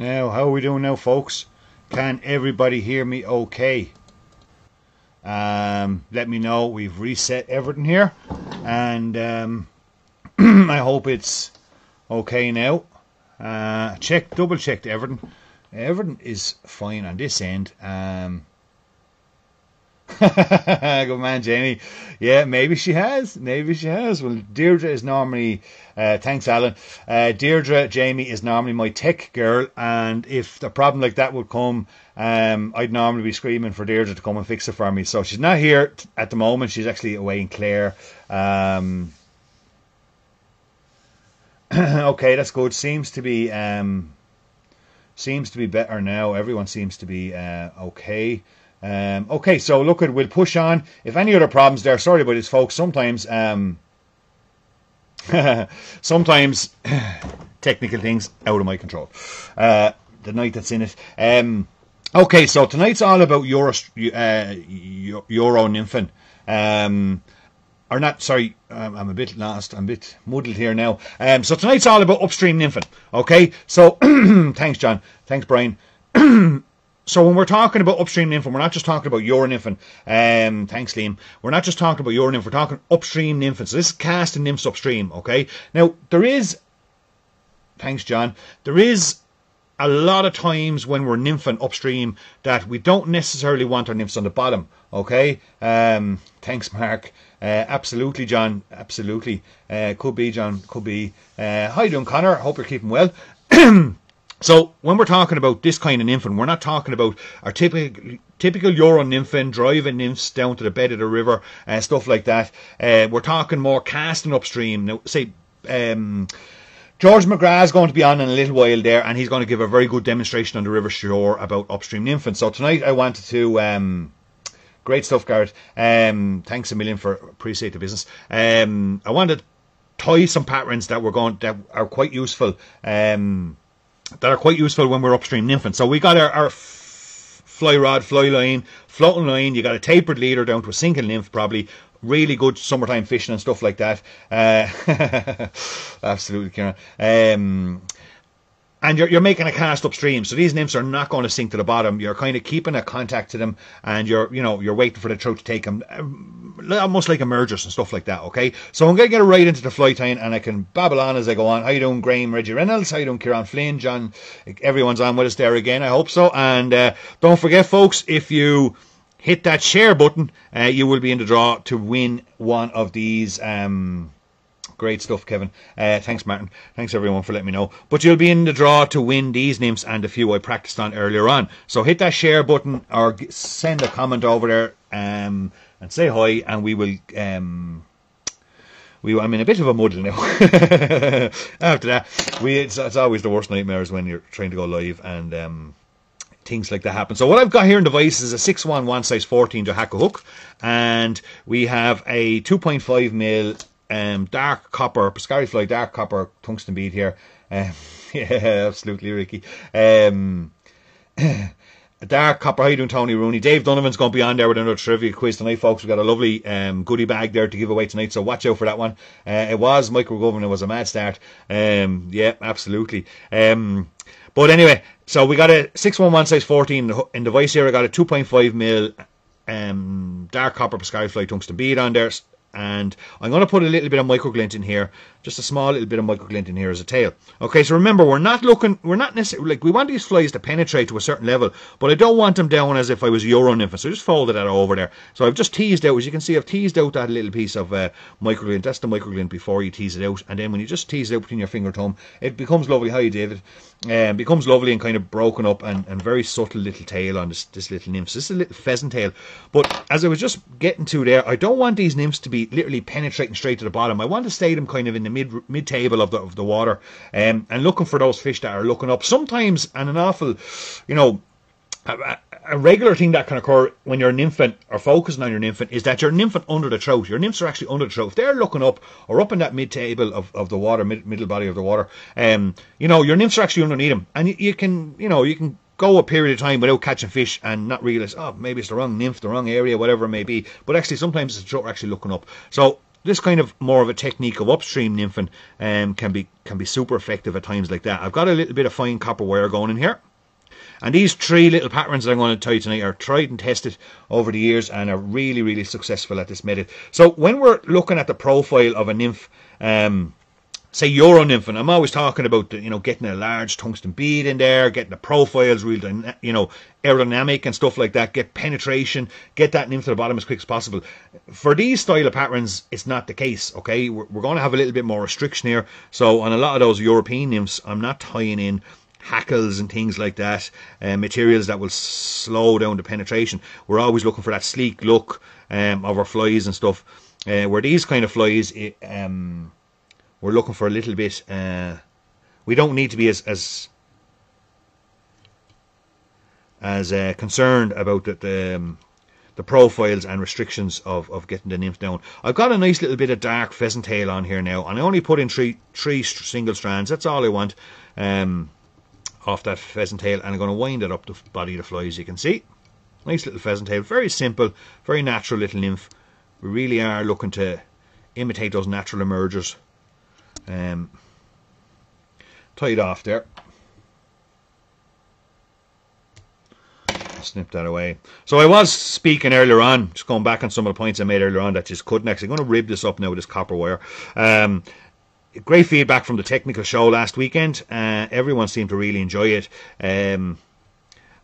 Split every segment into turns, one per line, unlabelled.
Now, how are we doing now, folks? Can everybody hear me okay? Um, let me know. We've reset everything here, and um, I hope it's okay now. Uh, check, double checked everything. Everything is fine on this end. Um, Good man, Jamie. Yeah, maybe she has. Maybe she has. Well, Deirdre is normally, uh, thanks, Alan. Uh, Deirdre, Jamie is normally my tech girl, and if a problem like that would come, um, I'd normally be screaming for Deirdre to come and fix it for me. So she's not here at the moment. She's actually away in Clare. Um, okay, that's good. Seems to be um, seems to be better now. Everyone seems to be uh, okay. Um, okay, so look at we'll push on. If any other problems there, sorry about this, folks. Sometimes, um, sometimes technical things out of my control. Uh, the night that's in it. Um, okay, so tonight's all about Euro, uh, Euro Nymphin. Um, or not, sorry, I'm a bit lost, I'm a bit muddled here now. Um, so tonight's all about upstream nymphing, okay? So, thanks, John. Thanks, Brian. So when we're talking about upstream nymphing, we're not just talking about your nymphing. Um, thanks, Liam. We're not just talking about your nymph. We're talking upstream nymphing. So this is casting nymphs upstream. Okay. Now there is. Thanks, John. There is a lot of times when we're nymphing upstream that we don't necessarily want our nymphs on the bottom. Okay. Um, thanks, Mark. Uh, absolutely, John. Absolutely. Uh, could be, John. Could be. Uh, how you doing, Connor? Hope you're keeping well. So when we're talking about this kind of nymphing, we're not talking about our typical typical Euro nymphing, driving nymphs down to the bed of the river and uh, stuff like that. Uh, we're talking more casting upstream. Now, say um, George McGrath is going to be on in a little while there, and he's going to give a very good demonstration on the river Suir about upstream nymphing. So tonight I wanted to. Um, great stuff, Garrett. Um, thanks a million for appreciate the business. Um, I wanted to tie some patterns that were going that are quite useful. Um, that are quite useful when we're upstream nymphing. So we got our, our fly rod, fly line, floating line. You got a tapered leader down to a sinking nymph, probably really good summertime fishing and stuff like that. Uh, absolutely, Kieran. Um, and you're, you're making a cast upstream. So these nymphs are not going to sink to the bottom. You're kind of keeping a contact to them, and you're you know you're waiting for the trout to take them, um, almost like emergers and stuff like that. Okay, so I'm gonna get right into the flight time, and I can babble on as I go on. How you doing, Graham, Reggie Reynolds? How you doing, Kieran Flynn, John? Everyone's on with us there again. I hope so. And uh, don't forget, folks, if you hit that share button, uh, you will be in the draw to win one of these. Um, Great stuff, Kevin. Uh, thanks, Martin. Thanks, everyone, for letting me know. But you'll be in the draw to win these nymphs and a few I practiced on earlier on. So hit that share button or send a comment over there um, and say hi, and we will. Um, we, I'm in a bit of a muddle now. After that, we it's, it's, always the worst nightmares when you're trying to go live and um, things like that happen. So what I've got here in the device is a 611 size 14 Dohiku hook, and we have a 2.5 mil um, dark copper, Piscari Fly dark copper tungsten bead here. Um, yeah, absolutely, Ricky. Um, dark copper. How you doing, Tony Rooney? Dave Donovan's going to be on there with another trivia quiz tonight, folks. We've got a lovely um, goodie bag there to give away tonight, so watch out for that one. Uh, it was Michael McGovern. It was a mad start. Um, yeah, absolutely. Um, but anyway, so we got a 611 size 14 in the device here. I got a 2.5 mil um, dark copper Piscari Fly tungsten bead on there and I'm going to put a little bit of microglint in here, just a small little bit of microglint in here as a tail. Okay, so remember, we're not looking, we're not necessarily, like, we want these flies to penetrate to a certain level, but I don't want them down as if I was Euro nymph, so just folded that over there. So I've just teased out, as you can see, I've teased out that little piece of uh, microglint, that's the microglint before you tease it out, and then when you just tease it out between your finger thumb, it becomes lovely. how Hi, David. Um, becomes lovely and kind of broken up and, and very subtle little tail on this, this little nymph. So this is a little pheasant tail. But as I was just getting to there, I don't want these nymphs to be literally penetrating straight to the bottom. I want to stay them kind of in the mid mid table of the of the water, um, and looking for those fish that are looking up. Sometimes, and an awful, you know, a, regular thing that can occur when you're an infant or focusing on your nymphing is that you're nymphing under the trout. Your nymphs are actually under the trout. If they're looking up or up in that mid table of, of the water, mid, middle body of the water, um, you know, your nymphs are actually underneath them. And you, you can, you know, you can go a period of time without catching fish and not realize, oh, maybe it's the wrong nymph, the wrong area, whatever it may be. But actually, sometimes it's the trout are actually looking up. So this kind of more of a technique of upstream nymphing um, can be can be super effective at times like that. I've got a little bit of fine copper wire going in here. And these three little patterns that I'm going to tell you tonight are tried and tested over the years and are really, really successful at this method. So when we're looking at the profile of a nymph, um, say Euro nymph, and I'm always talking about you know getting a large tungsten bead in there, getting the profiles real, you know, aerodynamic and stuff like that. Get penetration, get that nymph to the bottom as quick as possible. For these style of patterns, it's not the case. Okay, we're, we're going to have a little bit more restriction here. So on a lot of those European nymphs, I'm not tying in hackles and things like that, uh, materials that will slow down the penetration. We're always looking for that sleek look um, of our flies and stuff. Uh, where these kind of flies, it, um, we're looking for a little bit. Uh, we don't need to be as as as uh, concerned about the, the, um, the profiles and restrictions of, of getting the nymph down. I've got a nice little bit of dark pheasant tail on here now, and I only put in three three single strands. That's all I want. Um, off that pheasant tail and I'm going to wind it up the body of the fly as you can see. Nice little pheasant tail, very simple, very natural little nymph. We really are looking to imitate those natural emergers. Um, tied off there. snip that away. So I was speaking earlier on, just going back on some of the points I made earlier on that just couldn't actually. I'm going to rib this up now with this copper wire. Um, great feedback from the technical show last weekend. Uh, everyone seemed to really enjoy it. Um,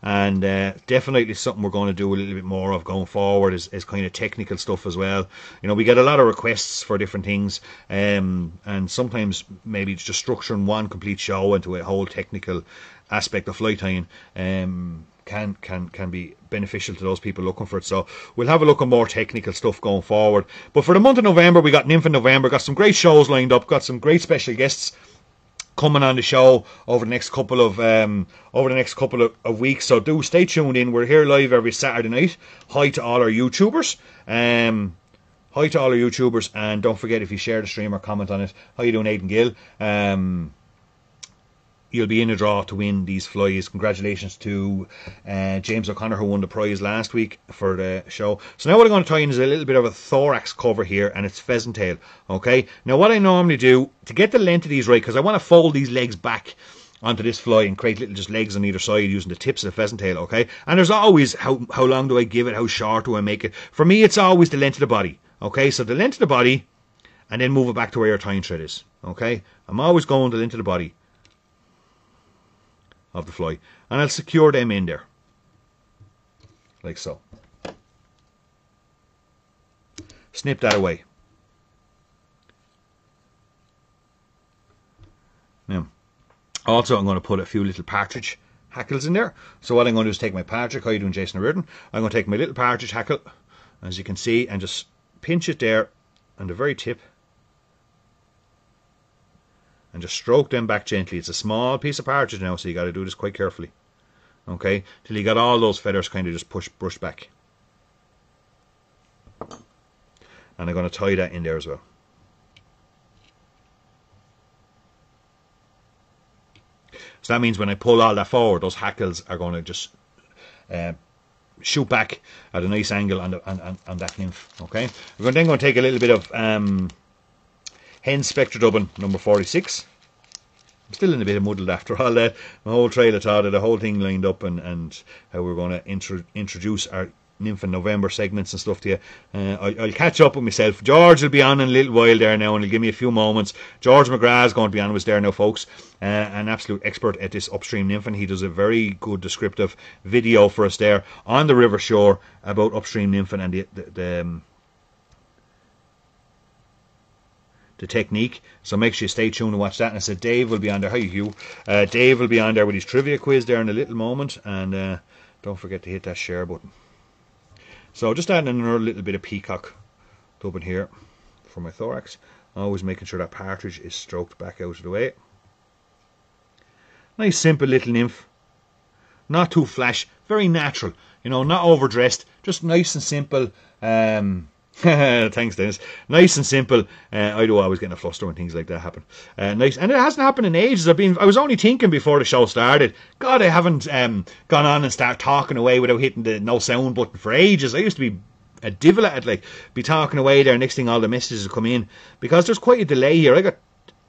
and uh, definitely something we're going to do a little bit more of going forward is, is kind of technical stuff as well. You know, we get a lot of requests for different things, um, and sometimes maybe it's just structuring one complete show into a whole technical aspect of flight tying. Um, can can can be beneficial to those people looking for it. So we'll have a look at more technical stuff going forward. But for the month of November, we got Nymphing November, got some great shows lined up, got some great special guests coming on the show over the next couple of um, over the next couple of, of, weeks. So do stay tuned in. We're here live every Saturday night. Hi to all our YouTubers. Um, hi to all our YouTubers, and don't forget if you share the stream or comment on it. How you doing, Aidan Gill? Um, you'll be in a draw to win these flies. Congratulations to uh, James O'Connor who won the prize last week for the show. So now what I'm going to tie in is a little bit of a thorax cover here and it's pheasant tail. Okay. Now what I normally do to get the length of these right because I want to fold these legs back onto this fly and create little just legs on either side using the tips of the pheasant tail. Okay. And there's always how how long do I give it? How short do I make it? For me, it's always the length of the body. Okay. So the length of the body and then move it back to where your tying thread is. Okay. I'm always going to the length of the body of the fly. And I'll secure them in there. Like so. Snip that away. Now also I'm going to put a few little partridge hackles in there. So what I'm going to do is take my partridge how you doing Jason Reardon I'm going to take my little partridge hackle as you can see and just pinch it there on the very tip and just stroke them back gently. It's a small piece of partridge now, so you got to do this quite carefully. Okay, till you got all those feathers kind of just push brush back. And I'm going to tie that in there as well. So that means when I pull all that forward, those hackles are going to just uh, shoot back at a nice angle on, the, on, on, on that nymph. Okay, we're then going to take a little bit of um, Hen Spectrodubbin number 46. I'm still in a bit of muddled after all that. My whole trail of thought, the whole thing lined up, and, and how we're going to intro, introduce our Nymphing November segments and stuff to you. Uh, I'll, I'll, catch up with myself. George will be on in a little while there now, and he'll give me a few moments. George McGrath is going to be on with us there now, folks. Uh, an absolute expert at this upstream nymph, and he does a very good descriptive video for us there on the river Suir about upstream nymphing and the, the, the um, the technique. So make sure you stay tuned and watch that. And I said Dave will be on there. Hi Hugh. Uh, Dave will be on there with his trivia quiz there in a little moment. And uh, don't forget to hit that share button. So just adding another little bit of peacock dubbing here for my thorax. Always making sure that partridge is stroked back out of the way. Nice simple little nymph. Not too flash. Very natural. You know, not overdressed. Just nice and simple. Um, Thanks, Dennis. Nice and simple. Uh, I do always get in a fluster when things like that happen. Uh, nice, and it hasn't happened in ages. I've been. I was only thinking before the show started. God, I haven't um, gone on and start talking away without hitting the no sound button for ages. I used to be a divil at like be talking away there. Next thing, all the messages come in because there's quite a delay here. I got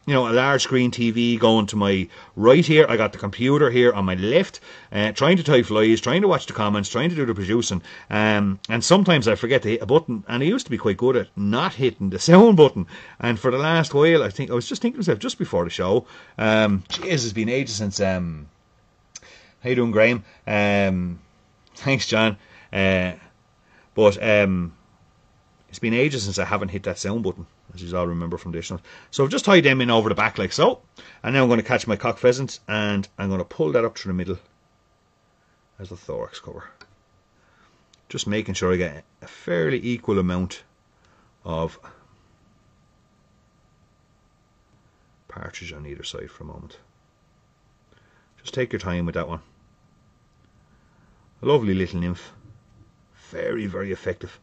you know, a large screen TV going to my right here. I got the computer here on my left, uh, trying to type flies, trying to watch the comments, trying to do the producing. Um, and sometimes I forget to hit a button, and I used to be quite good at not hitting the sound button. And for the last while, I think I was just thinking to myself just before the show, um, geez, it's been ages since. Um, how you doing, Graham? Um, thanks, John. Uh, but um, it's been ages since I haven't hit that sound button as you all remember from the show. So I've just tied them in over the back like so. And now I'm going to catch my cock pheasant and I'm going to pull that up through the middle as the thorax cover. Just making sure I get a fairly equal amount of partridge on either side for a moment. Just take your time with that one. A lovely little nymph. Very, very effective.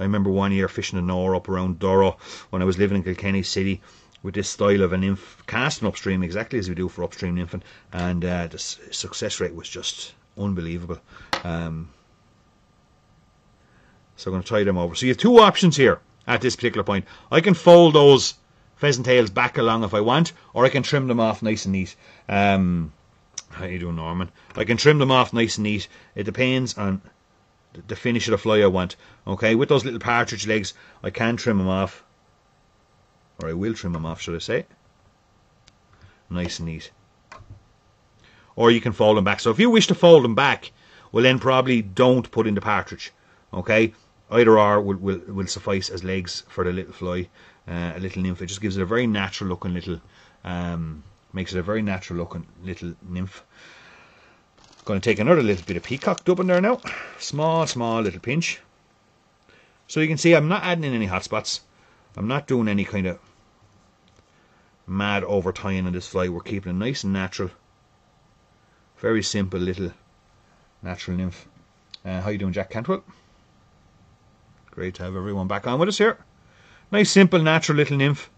I remember one year fishing a Nore up around Durrow when I was living in Kilkenny City with this style of an nymph casting upstream exactly as we do for upstream nymphing and uh, the success rate was just unbelievable. Um, so I'm going to tie them over. So you have two options here at this particular point. I can fold those pheasant tails back along if I want or I can trim them off nice and neat. Um, how you doing Norman? I can trim them off nice and neat. It depends on the finish of the fly I want. Okay, with those little partridge legs, I can trim them off. Or I will trim them off, should I say. Nice and neat. Or you can fold them back. So if you wish to fold them back, well then probably don't put in the partridge. Okay, either or will, will, will suffice as legs for the little fly, uh, a little nymph. It just gives it a very natural looking little, um, makes it a very natural looking little nymph. Going to take another little bit of peacock dubbing there now. Small, small little pinch. So you can see I'm not adding in any hot spots. I'm not doing any kind of mad over tying on this fly. We're keeping it nice and natural. Very simple little natural nymph. Uh, how you doing, Jack Cantwell? Great to have everyone back on with us here. Nice, simple, natural little nymph.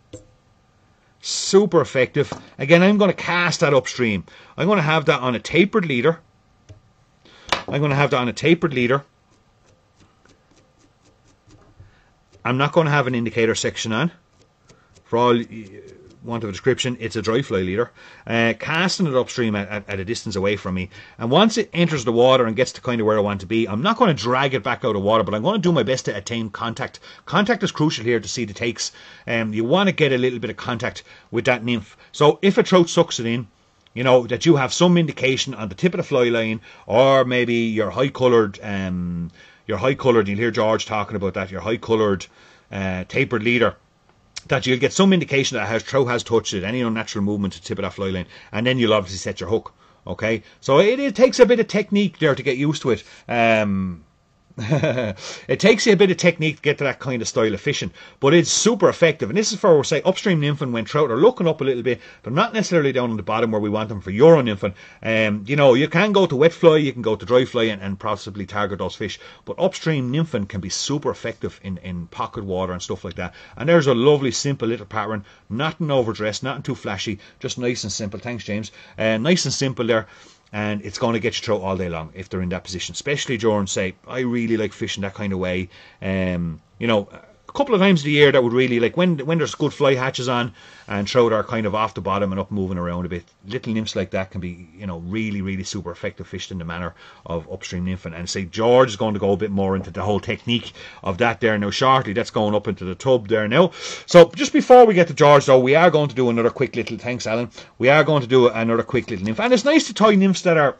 Super effective. Again, I'm going to cast that upstream. I'm going to have that on a tapered leader. I'm going to have that on a tapered leader. I'm not going to have an indicator section on. For all want of a description, it's a dry fly leader. Uh, casting it upstream at, at, at, a distance away from me. And once it enters the water and gets to kind of where I want to be, I'm not going to drag it back out of water, but I'm going to do my best to attain contact. Contact is crucial here to see the takes. Um, you want to get a little bit of contact with that nymph. So if a trout sucks it in, you know, that you have some indication on the tip of the fly line, or maybe your high coloured, um, your high coloured, you'll hear George talking about that, your high coloured uh, tapered leader, that you'll get some indication that has trout has touched it, any unnatural movement to tip of that fly line, and then you'll obviously set your hook. Okay, so it, it takes a bit of technique there to get used to it. Um, it takes you a bit of technique to get to that kind of style of fishing, but it's super effective. And this is for, say, upstream nymphing when trout are looking up a little bit, but not necessarily down on the bottom where we want them for euro nymphing. Um, you know, you can go to wet fly, you can go to dry fly and, and possibly target those fish, but upstream nymphing can be super effective in, in pocket water and stuff like that. And there's a lovely, simple little pattern, nothing overdressed, nothing too flashy, just nice and simple. Thanks, James. Uh, nice and simple there and it's going to get you through all day long if they're in that position. Especially during, say, I really like fishing that kind of way. Um, you know, a couple of times a year that would really like when when there's good fly hatches on and trout are kind of off the bottom and up moving around a bit. Little nymphs like that can be you know really really super effective fished in the manner of upstream nymphing. And say George is going to go a bit more into the whole technique of that there now shortly. That's going up into the tub there now. So just before we get to George though, we are going to do another quick little thanks Alan. We are going to do another quick little nymph, and it's nice to tie nymphs that are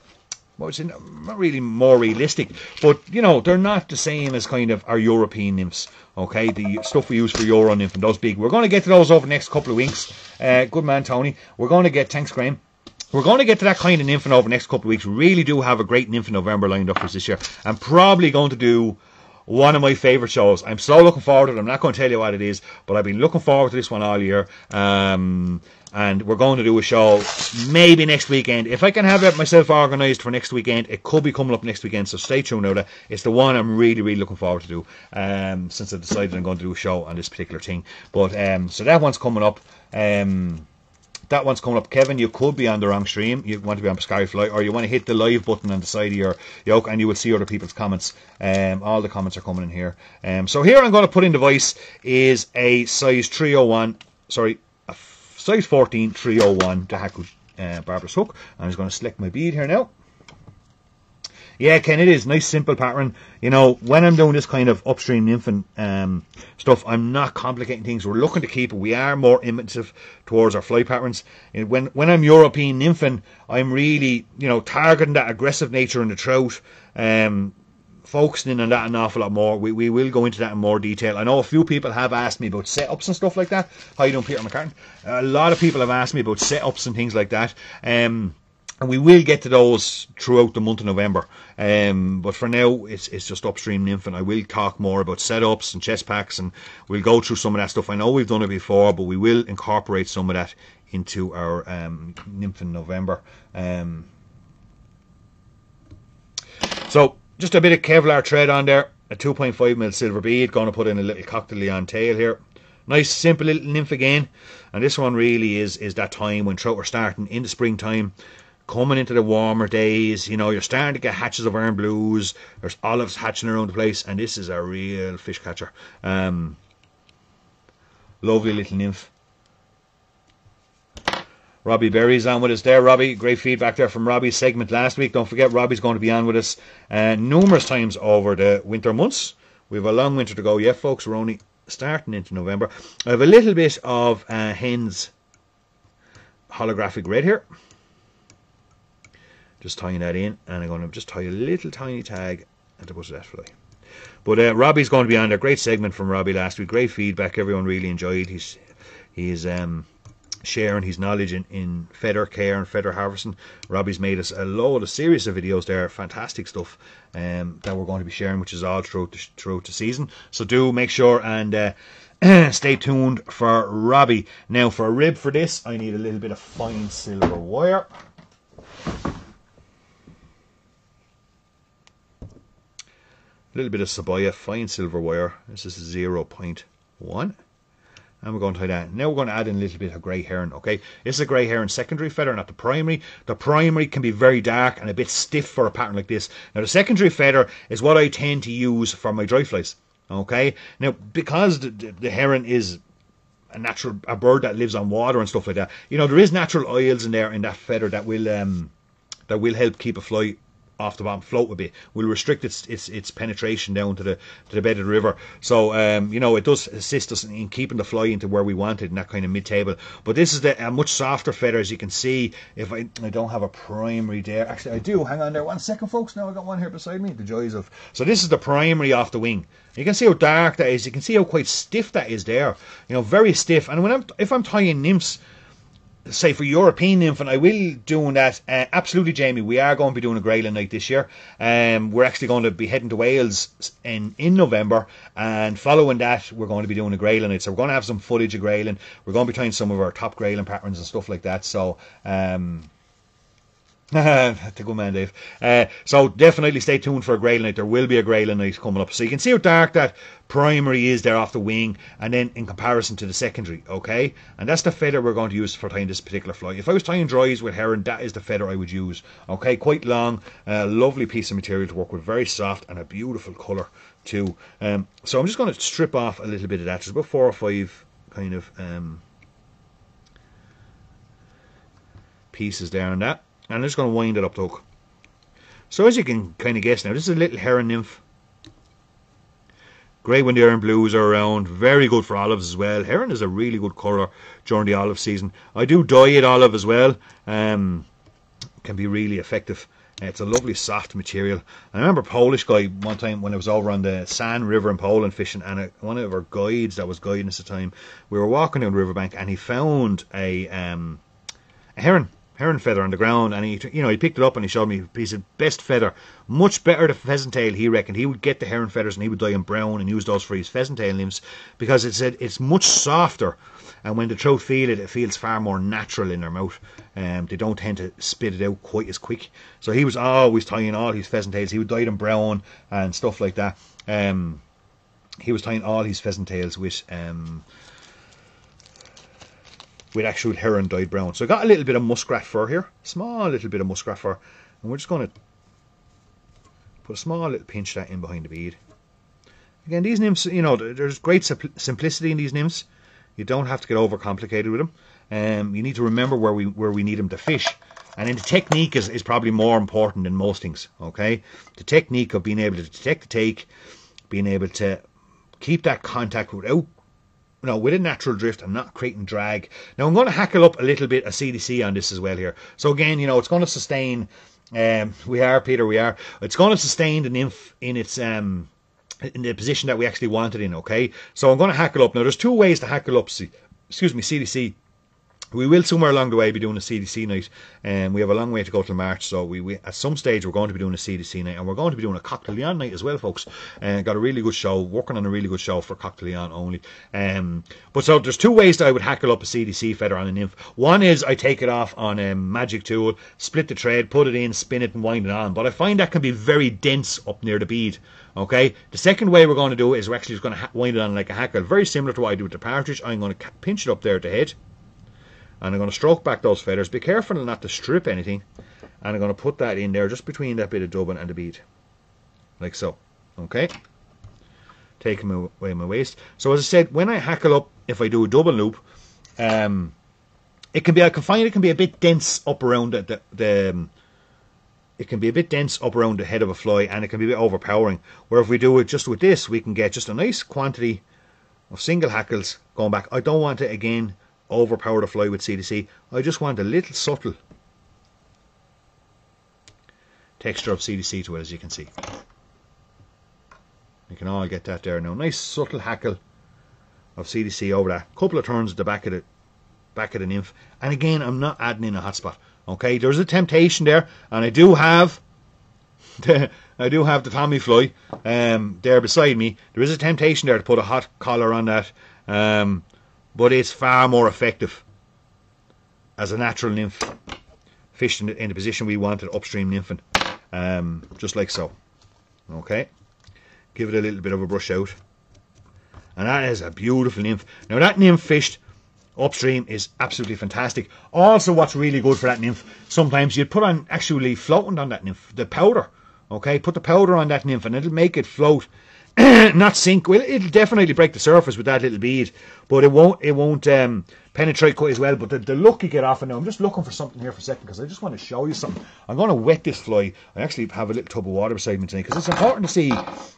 well, not really more realistic, but you know they're not the same as kind of our European nymphs. Okay, the stuff we use for Euro nymph and those big. We're going to get to those over the next couple of weeks. Uh, good man, Tony. We're going to get thanks, Graham. We're going to get to that kind of nymph over the next couple of weeks. We really do have a great Nymphing November lined up for this year. I'm probably going to do one of my favourite shows. I'm so looking forward to it. I'm not going to tell you what it is, but I've been looking forward to this one all year. Um, and we're going to do a show maybe next weekend. If I can have it myself organised for next weekend, it could be coming up next weekend. So stay tuned now. It's the one I'm really, really looking forward to do. Um, since I decided I'm going to do a show on this particular thing. But um, so that one's coming up. Um, that one's coming up. Kevin, you could be on the wrong stream. You want to be on Sky Fly, or you want to hit the live button on the side of your yoke, and you will see other people's comments. Um, all the comments are coming in here. Um, so here I'm going to put in the voice is a size 301. Sorry, size 14 301 Dohiku uh, barber's hook. I'm just going to select my bead here now. Yeah, Ken, it is nice, simple pattern. You know, when I'm doing this kind of upstream nymphing um, stuff, I'm not complicating things. We're looking to keep it. We are more imitative towards our fly patterns. And when when I'm European nymphing, I'm really, you know, targeting that aggressive nature in the trout. Um, focusing on that an awful lot more. We, we will go into that in more detail. I know a few people have asked me about setups and stuff like that. How you doing, Peter McCartan? A lot of people have asked me about setups and things like that. Um, and we will get to those throughout the month of November. Um, but for now, it's it's just upstream nymphing. I will talk more about setups and chest packs, and we'll go through some of that stuff. I know we've done it before, but we will incorporate some of that into our um, Nymphing November. Um, so just a bit of Kevlar thread on there, a 2.5 mil silver bead. Going to put in a little de Leon tail here. Nice simple little nymph again, and this one really is is that time when trout are starting in the springtime coming into the warmer days, you know, you're starting to get hatches of iron blues. There's olives hatching around the place, and this is a real fish catcher. Um, lovely little nymph. Robbie Berry's on with us there. Robbie, great feedback there from Robbie's segment last week. Don't forget, Robbie's going to be on with us uh, numerous times over the winter months. We have a long winter to go yet, folks. We're only starting into November. I have a little bit of uh, Hends holographic red here just tying that in and I'm going to just tie a little tiny tag at the bottom of that fly. But uh, Robbie's going to be on there. Great segment from Robbie last week. Great feedback. Everyone really enjoyed. He's he's um, sharing his knowledge in, in feather care and feather harvesting. Robbie's made us a load, a series of videos there. Fantastic stuff um, that we're going to be sharing, which is all throughout the, throughout the season. So do make sure and uh, stay tuned for Robbie. Now for a rib for this, I need a little bit of fine silver wire. a little bit of Sabaya fine silver wire. This is 0.1. And we're going to tie that. Now we're going to add in a little bit of grey heron, okay? This is a grey heron secondary feather, not the primary. The primary can be very dark and a bit stiff for a pattern like this. Now the secondary feather is what I tend to use for my dry flies, okay? Now, because the, the, the heron is a natural a bird that lives on water and stuff like that, you know, there is natural oils in there in that feather that will um that will help keep a fly off the bottom float a bit will restrict its its, its penetration down to the to the bed of the river. So um, you know it does assist us in keeping the fly into where we want it in that kind of mid table. But this is the a much softer feather as you can see. If I, I don't have a primary there, actually I do. Hang on there one second, folks. Now I got one here beside me. The joys of so this is the primary off the wing. You can see how dark that is. You can see how quite stiff that is there. You know, very stiff. And when I'm if I'm tying nymphs say for European Infant, I will doing that. Uh, absolutely, Jamie. We are going to be doing a grayling night this year. Um, we're actually going to be heading to Wales in in November, and following that, we're going to be doing a grayling night. So we're going to have some footage of grayling. We're going to be trying some of our top grayling patterns and stuff like that. So. Um, the good man, Dave. Uh, so definitely stay tuned for a grayling night. There will be a grayling night coming up. So you can see how dark that primary is there off the wing, and then in comparison to the secondary, okay? And that's the feather we're going to use for tying this particular fly. If I was tying dries with heron, that is the feather I would use, okay? Quite long, uh, lovely piece of material to work with, very soft, and a beautiful colour too. Um, so I'm just going to strip off a little bit of that. There's about four or five kind of um, pieces there on that. And I'm just going to wind it up hook. So as you can kind of guess now, this is a little heron nymph. Great when the iron blues are around. Very good for olives as well. Heron is a really good colour during the olive season. I do dye it olive as well. Um, can be really effective. It's a lovely soft material. I remember a Polish guy one time when I was over on the San River in Poland fishing, and a, one of our guides that was guiding us at the time, we were walking down the riverbank, and he found a um, a heron heron feather on the ground, and he, you know, he picked it up and he showed me. He said, "Best feather, much better than pheasant tail." He reckoned he would get the heron feathers and he would dye them brown and use those for his pheasant tail limbs because it said it's much softer, and when the trout feel it, it feels far more natural in their mouth. Um, they don't tend to spit it out quite as quick. So he was always tying all his pheasant tails. He would dye them brown and stuff like that. Um, he was tying all his pheasant tails with um, with actual heron dyed brown. So I got a little bit of muskrat fur here, small little bit of muskrat fur, and we're just going to put a small little pinch that in behind the bead. Again, these nymphs, you know, there's great simplicity in these nymphs. You don't have to get overcomplicated with them. Um, you need to remember where we where we need them to fish. And then the technique is, is probably more important than most things. Okay, the technique of being able to detect the take, being able to keep that contact without know, with a natural drift and not creating drag. Now I'm going to hackle up a little bit of CDC on this as well here. So again, you know, it's going to sustain. Um, we are Peter. We are. It's going to sustain the nymph in its um, in the position that we actually wanted in. Okay, so I'm going to hackle up. Now there's two ways to hackle up. Excuse me, CDC we will somewhere along the way be doing a CDC night, and um, we have a long way to go till March. So we, we, at some stage we're going to be doing a CDC night, and we're going to be doing a de Leon night as well, folks. And uh, got a really good show, working on a really good show for de Leon only. Um, but so there's two ways that I would hackle up a CDC feather on a nymph. One is I take it off on a magic tool, split the thread, put it in, spin it, and wind it on. But I find that can be very dense up near the bead. Okay. The second way we're going to do it is we're actually just going to wind it on like a hackle, very similar to what I do with the partridge. I'm going to pinch it up there at the head and I'm going to stroke back those feathers. Be careful not to strip anything. And I'm going to put that in there just between that bit of dubbin and the bead. Like so. Okay? Taking away my waste. So as I said, when I hackle up, if I do a double loop, um, it can be, I can find it can be a bit dense up around the, the, the um, it can be a bit dense up around the head of a fly and it can be a bit overpowering. Where if we do it just with this, we can get just a nice quantity of single hackles going back. I don't want it again overpower the fly with CDC. I just want a little subtle texture of CDC to it, as you can see. You can all get that there now. Nice subtle hackle of CDC over that. Couple of turns at the back of the back of the nymph. And again, I'm not adding in a hotspot. Okay, there's a temptation there, and I do have the, I do have the Tommy fly um, there beside me. There is a temptation there to put a hot collar on that. Um, but it's far more effective as a natural nymph fished in the, position we wanted upstream nymphing um, just like so. Okay? Give it a little bit of a brush out. And that is a beautiful nymph. Now that nymph fished upstream is absolutely fantastic. Also what's really good for that nymph sometimes you'd put on actually floating on that nymph the powder okay? Put the powder on that nymph and it'll make it float not sink. Well, it'll definitely break the surface with that little bead, but it won't. It won't um, penetrate quite as well. But the, the look you get off it now. I'm just looking for something here for a second because I just want to show you something. I'm going to wet this fly. I actually have a little tub of water beside me tonight because it's important to see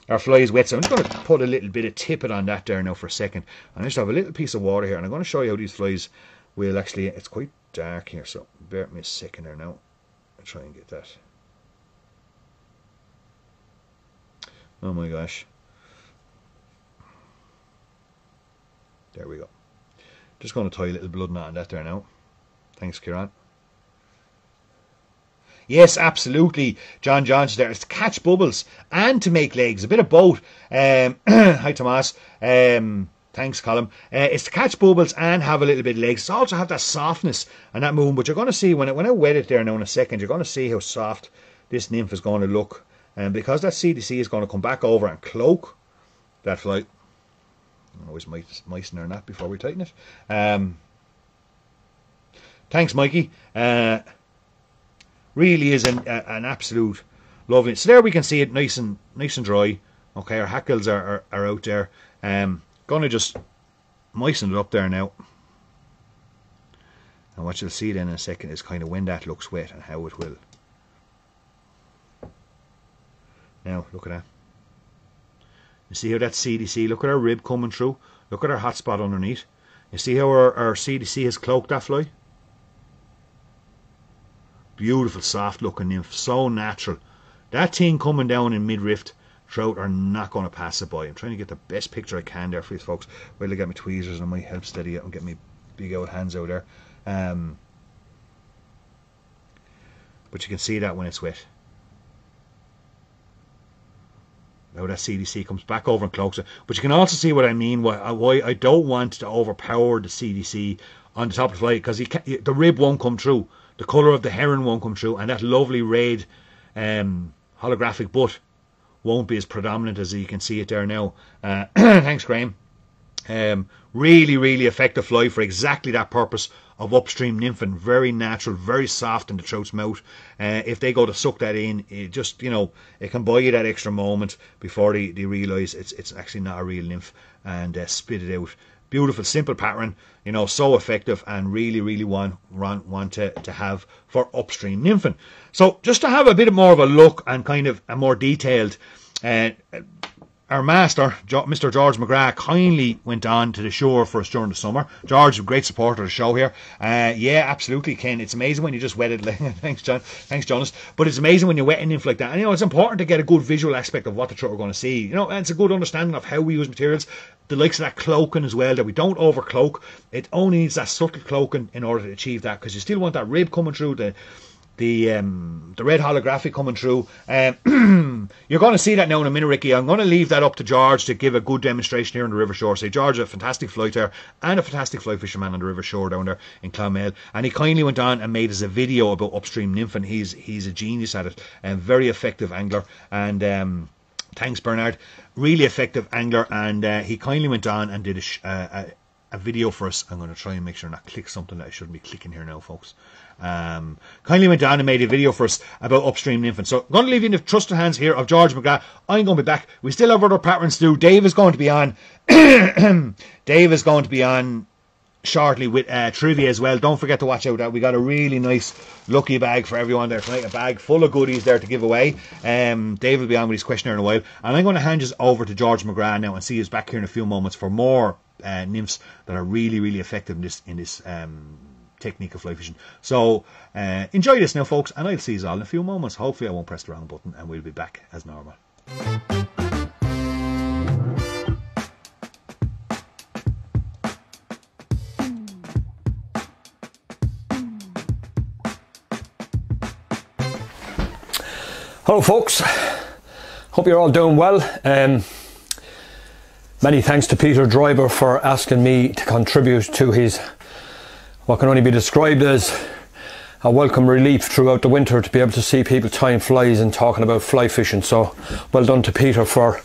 our fly is wet. So I'm just going to put a little bit of tippet on that there now for a second. And I just have a little piece of water here, and I'm going to show you how these flies will actually. It's quite dark here, so bear with me a second there now. I'll try and get that. Oh my gosh. There we go. Just going to tie a little blood knot on that there now. Thanks, Kieran. Yes, absolutely. John Johnson there. It's to catch bubbles and to make legs. A bit of both. Um, hi, Tomas. Um, thanks, Colin. Uh, it's to catch bubbles and have a little bit of legs. It's also have that softness and that movement. But you're going to see when, it, when I wet it there now in a second, you're going to see how soft this nymph is going to look. And because that CDC is going to come back over and cloak that flight always moisten our net before we tighten it. Um, thanks, Mikey. Uh, really is an, a, an absolute lovely. So there we can see it nice and nice and dry. Okay, our hackles are, are, are out there. Um, gonna just moisten it up there now. And what you'll see then in a second is kind of when that looks wet and how it will. Now, look at that. You see how that CDC, look at her rib coming through. Look at her hot spot underneath. You see how our, our CDC has cloaked that fly? Beautiful, soft looking nymph. So natural. That thing coming down in mid-rift, trout are not going to pass it by. I'm trying to get the best picture I can there for you folks. Wait till I get my tweezers and I help steady it and get my big old hands out there. Um, but you can see that when it's wet. Now that CDC comes back over and cloaks it. But you can also see what I mean, why, uh, why I don't want to overpower the CDC on the top of the flight, because the rib won't come through. The colour of the heron won't come through, and that lovely red um, holographic butt won't be as predominant as you can see it there now. Uh, thanks, Graham. Um, really, really effective fly for exactly that purpose of upstream nymphing. Very natural, very soft in the trout's mouth. Uh, if they go to suck that in, it just you know it can buy you that extra moment before they, they realise it's it's actually not a real nymph and uh, spit it out. Beautiful, simple pattern, you know, so effective and really, really want want, want to, to have for upstream nymphing. So just to have a bit more of a look and kind of a more detailed uh, our master, Mr. George McGrath, kindly went on to the Suir for us during the summer. George, great supporter of the show here. Uh, yeah, absolutely, Ken. It's amazing when you just wet it. thanks, John. Thanks, Jonas. But it's amazing when you're wetting nymph like that. And you know, it's important to get a good visual aspect of what the trout we're going to see. You know, and it's a good understanding of how we use materials. The likes of that cloaking as well, that we don't overcloak. It only needs that subtle cloaking in order to achieve that because you still want that rib coming through the the um, the red holographic coming through. Um, you're going to see that now in a minute, Ricky. I'm going to leave that up to George to give a good demonstration here on the River Suir. Say, George, a fantastic flighter and a fantastic fly fisherman on the River Suir down there in Clonmel. And he kindly went on and made us a video about upstream nymph, and he's he's a genius at it and very effective angler. And um, thanks, Bernard. Really effective angler, and uh, he kindly went on and did a, sh- uh, a a video for us. I'm going to try and make sure not click something that I shouldn't be clicking here now, folks. Um, kindly went down and made a video for us about upstream nymphing. So I'm going to leave you in the trusted hands here of George McGrath. I'm going to be back. We still have other patterns to do. Dave is going to be on. Dave is going to be on shortly with uh, trivia as well. Don't forget to watch out that we got a really nice lucky bag for everyone there tonight. A bag full of goodies there to give away. Um, Dave will be on with his questionnaire in a while, and I'm going to hand you over to George McGrath now and see you back here in a few moments for more uh, nymphs that are really really effective in this in this. Um, technique of fly fishing. So uh, enjoy this now, folks, and I'll see you all in a few moments. Hopefully, I won't press the wrong button, and we'll be back as normal.
Hello, folks. Hope you're all doing well. Um, many thanks to Peter Driver for asking me to contribute to his what can only be described as a welcome relief throughout the winter to be able to see people tying flies and talking about fly fishing. So well done to Peter for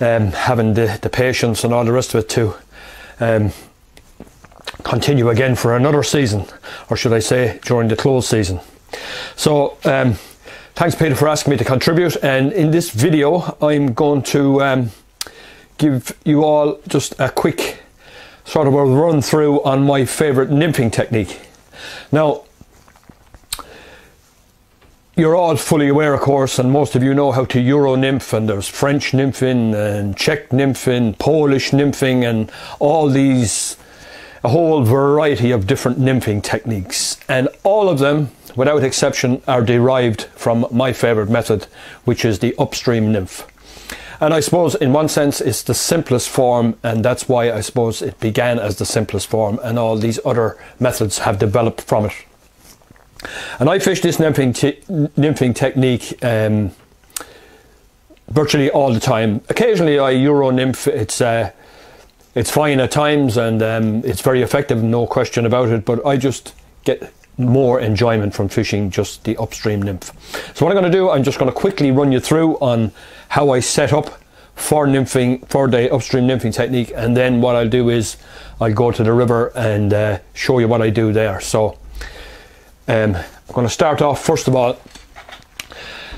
um, having the, the patience and all the rest of it to um, continue again for another season, or should I say, during the close season. So um, thanks Peter for asking me to contribute. And in this video, I'm going to um, give you all just a quick sort of a run through on my favorite nymphing technique. Now, you're all fully aware, of course, and most of you know how to Euro nymph, and there's French nymphing, and Czech nymphing, Polish nymphing, and all these, a whole variety of different nymphing techniques. And all of them, without exception, are derived from my favorite method, which is the upstream nymph. And I suppose, in one sense, it's the simplest form, and that's why I suppose it began as the simplest form, and all these other methods have developed from it. And I fish this nymphing, te- nymphing technique um, virtually all the time. Occasionally, I Euro nymph. It's uh, it's fine at times, and um, it's very effective, no question about it. But I just get more enjoyment from fishing just the upstream nymph. So what I'm going to do, I'm just going to quickly run you through on how I set up for nymphing, for the upstream nymphing technique, and then what I'll do is I'll go to the river and uh, show you what I do there. So um, I'm going to start off first of all.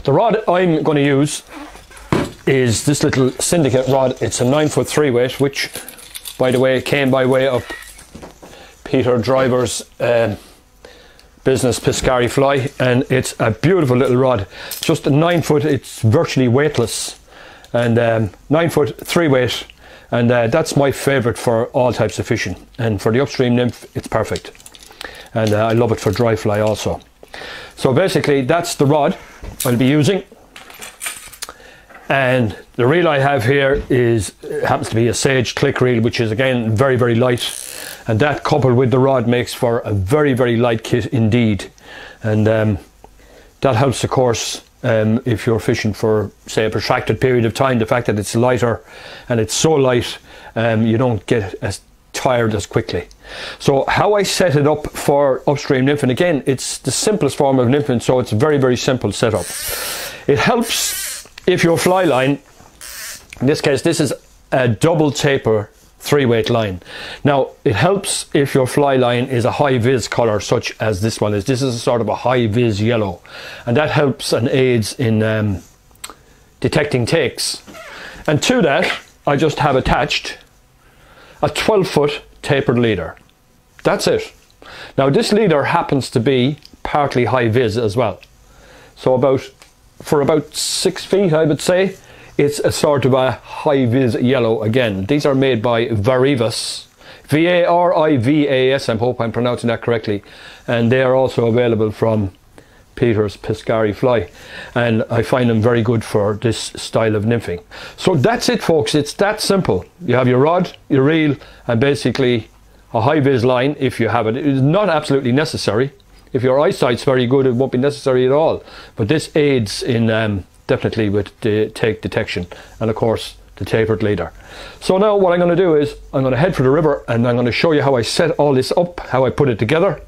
The rod I'm going to use is this little syndicate rod. It's a nine foot three weight, which, by the way, came by way of Peter Driver's um, business Piscari fly, and it's a beautiful little rod. Just a nine foot. It's virtually weightless, and um, nine foot three weight, and uh, that's my favourite for all types of fishing. And for the upstream nymph, it's perfect, and uh, I love it for dry fly also. So basically, that's the rod I'll be using. And the reel I have here is happens to be a Sage click reel, which is again very very light and that coupled with the rod makes for a very very light kit indeed. And um, that helps of course um, if you're fishing for say a protracted period of time the fact that it's lighter and it's so light um, you don't get as tired as quickly. So how I set it up for upstream nymphing again it's the simplest form of nymphing so it's a very very simple setup. It helps if your fly line in this case this is a double taper three weight line. Now, it helps if your fly line is a high vis colour, such as this one is. This is a sort of a high vis yellow, and that helps and aids in um, detecting takes. And to that, I just have attached a 12 foot tapered leader. That's it. Now, this leader happens to be partly high vis as well. So, about for about six feet, I would say, it's a sort of a high vis yellow again. These are made by Varivas, V A R I hope I'm pronouncing that correctly. And they are also available from Peter's Piscari Fly. And I find them very good for this style of nymphing. So that's it, folks. It's that simple. You have your rod, your reel, and basically a high vis line if you have it. It is not absolutely necessary. If your eyesight's very good, it won't be necessary at all. But this aids in um, definitely with the take detection and of course the tapered leader. So now what I'm going to do is I'm going to head for the river and I'm going to show you how I set all this up, how I put it together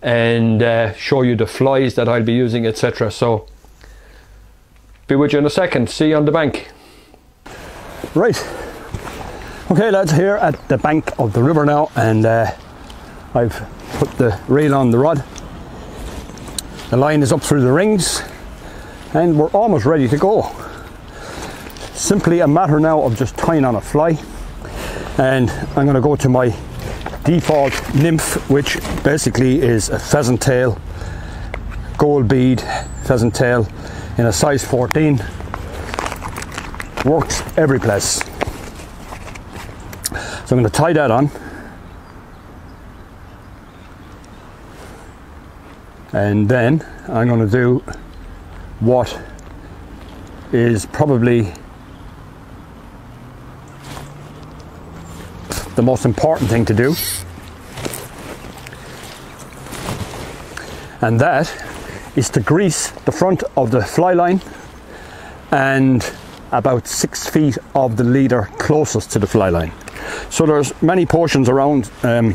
and uh, show you the flies that I'll be using etc. So be with you in a second. See you on the bank.
Right. Okay lads, here at the bank of the river now and uh, I've put the reel on the rod. The line is up through the rings and we're almost ready to go. Simply a matter now of just tying on a fly. And I'm going to go to my default nymph which basically is a pheasant tail gold bead pheasant tail in a size 14 works every place. So I'm going to tie that on. And then I'm going to do what is probably the most important thing to do. And that is to grease the front of the fly line and about six feet of the leader closest to the fly line. So there's many portions around um,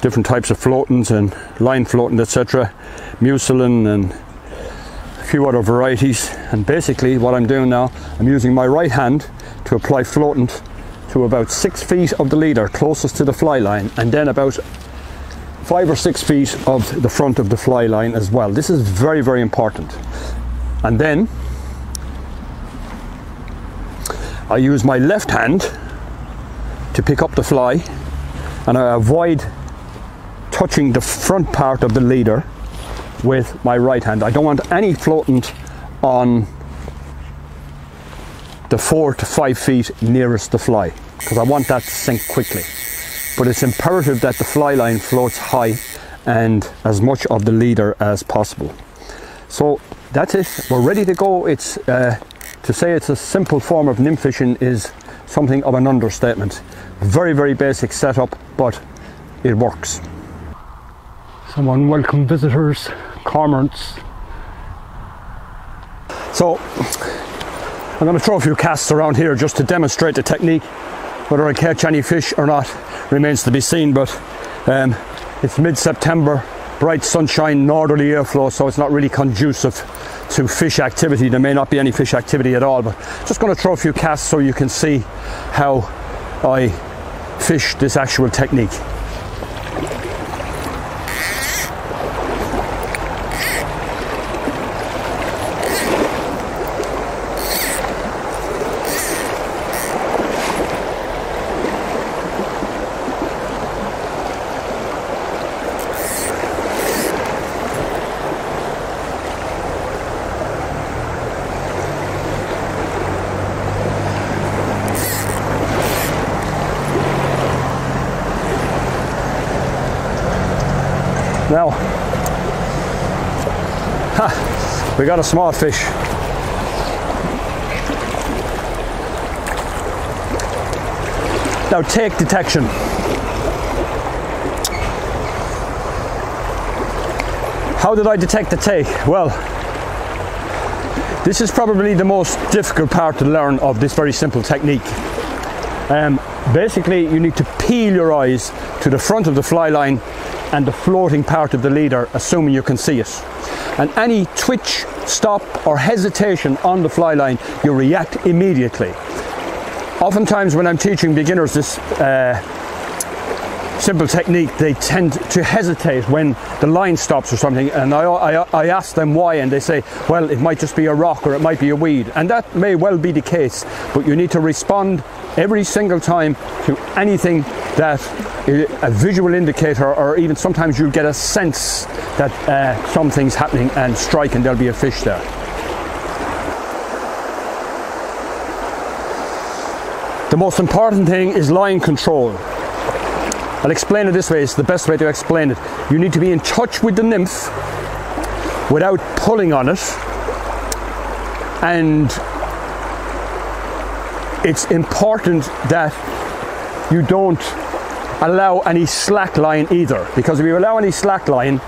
different types of floatings and line floating etc. Mucilin and few other varieties? And basically what I'm doing now I'm using my right hand to apply floatant to about six feet of the leader closest to the fly line and then about five or six feet of the front of the fly line as well. This is very very important. And then I use my left hand to pick up the fly and I avoid touching the front part of the leader with my right hand. I don't want any floatant on the four to five feet nearest the fly because I want that to sink quickly. But it's imperative that the fly line floats high and as much of the leader as possible. So that's it. We're ready to go. It's uh, to say it's a simple form of nymph fishing is something of an understatement. Very very basic setup, but it works. Some unwelcome visitors cormorants. So I'm going to throw a few casts around here just to demonstrate the technique. Whether I catch any fish or not remains to be seen, but um, it's mid-September, bright sunshine, northerly airflow, so it's not really conducive to fish activity. There may not be any fish activity at all, but just going to throw a few casts so you can see how I fish this actual technique. Now, ha, we got a small fish. Now take detection. How did I detect the take? Well, this is probably the most difficult part to learn of this very simple technique. Um, basically, you need to peel your eyes to the front of the fly line and the floating part of the leader, assuming you can see it. And any twitch, stop, or hesitation on the fly line, you react immediately. oftentimes when I'm teaching beginners this uh, simple technique, they tend to hesitate when the line stops or something, and I, I, I ask them why, and they say, well, it might just be a rock or it might be a weed, and that may well be the case, but you need to respond every single time to anything that a visual indicator, or even sometimes you'll get a sense that uh, something's happening and strike, and there'll be a fish there. The most important thing is line control. I'll explain it this way, it's the best way to explain it. You need to be in touch with the nymph without pulling on it. And it's important that you don't allow any slack line either. Because if you allow any slack line,